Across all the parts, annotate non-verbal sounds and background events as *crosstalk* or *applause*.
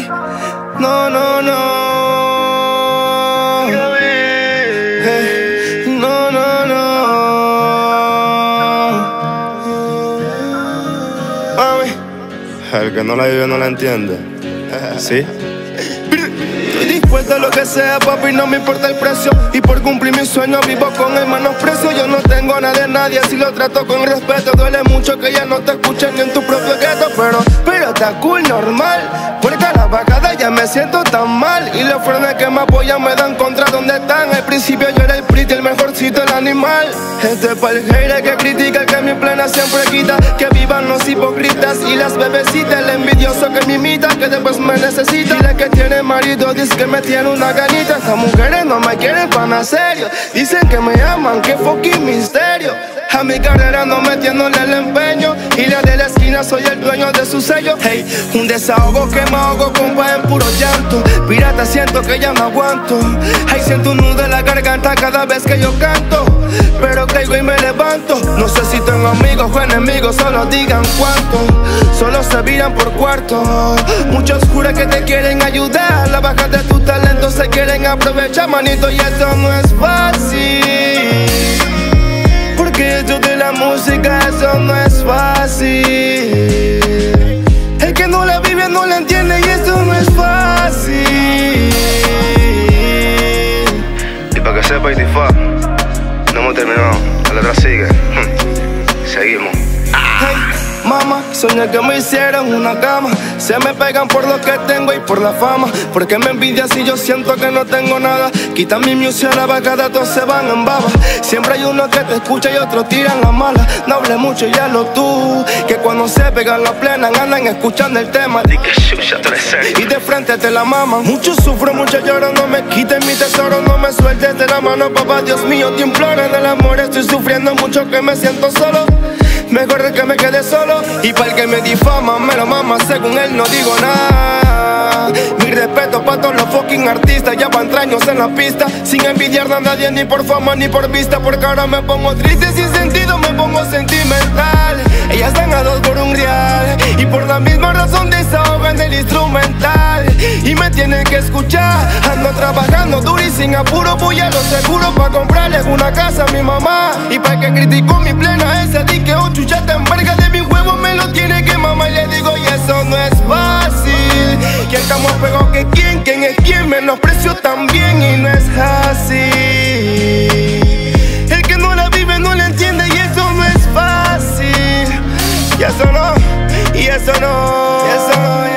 No, no, no. Hey, no, no, no. Mami, el que no la vive no la entiende. ¿Sí? Estoy dispuesto a lo que sea, papi, no me importa el precio. Y por cumplir mi sueño vivo con el menosprecio. Yo no tengo nada de nadie, si lo trato con respeto. Duele mucho que ya no te escuchen ni en tu propio gueto, pero, pero está cool, normal. Porque a la bajada ya me siento tan mal. Y los frenes que me apoyan me dan contra donde están. Al principio yo era el pretty, el mejorcito, el animal. Este es para el hater que critica, que mi plena siempre quita. Que vivan los hipócritas y las bebecitas. El envidioso que me imita, que después me necesita. La que tiene marido dice que me tiene una ganita. Estas mujeres no me quieren para serio. Dicen que me aman, que fucking misterio. A mi carrera no metiéndole el empeño. Y la de la esquina soy el dueño de su sello. Hey, un desahogo que me ahogo, compa, en puro llanto. Pirata, siento que ya no aguanto. Ay, siento un nudo en la garganta cada vez que yo canto. Pero caigo y me levanto. No sé si tengo amigos o enemigos, solo digan cuánto. Solo se viran por cuarto. Muchos juran que te quieren ayudar. La baja de tu talento se quieren aprovechar, manito. Y esto no es fácil. Porque esto de la música, eso no es fácil. 25. No hemos terminado, la sigue. Hmm. Seguimos. Hey, mamá, soñé que me hicieron una cama. Se me pegan por lo que tengo y por la fama. Porque me envidian si yo siento que no tengo nada. Quitan mi music a la vacada, datos se van en baba. Siempre hay uno que te escucha y otros tiran la mala. No hable mucho, ya lo tú. Que cuando se pegan la plena, andan escuchando el tema. Y de frente te la maman. Muchos sufro muchos lloran, no me quiten mi tesoro, no me de la mano, papá. Dios mío, te imploro del amor. Estoy sufriendo mucho que me siento solo. Mejor que me quede solo. Y para el que me difama, me lo mama, según él no digo nada. Mi respeto para todos los fucking artistas, ya van años en la pista. Sin envidiar a nadie, ni por fama ni por vista. Porque ahora me pongo triste sin sentido, me pongo sentimental. Ellas dan a dos por un real. Y por la misma razón desahogan del instrumental. Y me tienen que escuchar. Ando trabajando duro y sin apuro. Voy a lo seguro para comprarle una casa a mi mamá. Y para que criticó mi plena esa di que un chuchate en verga de mi huevo me lo tiene que mamá. Y le digo, y eso no es fácil. Que estamos pegados que quién, quién es quién. Menosprecio también y no es así. El que no la vive no la entiende y eso no es fácil. Y eso no, y eso no, y eso no.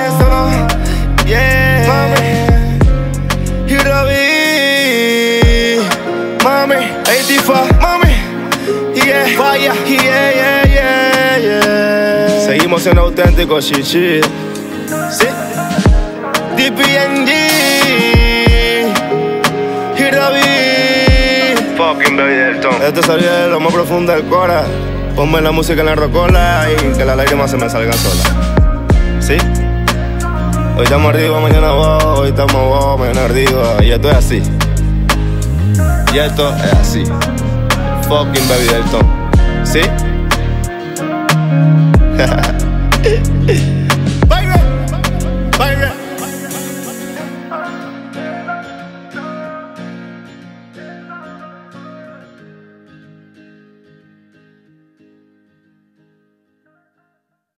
Mami, 85, mami. Yeah, vaya, yeah, yeah, yeah, yeah. Seguimos siendo auténticos, chichi. Sí. DPNG. Y Ravi. Fucking baby Delton. Esto salió de lo más profundo del cora. Ponme la música en la rocola y que las lágrimas se me salgan solas. ¿Sí? Hoy estamos arriba, mañana abajo, hoy estamos abajo, mañana arriba. Y esto es así. Y esto es así. Fucking baby Delton. ¿Sí? *laughs*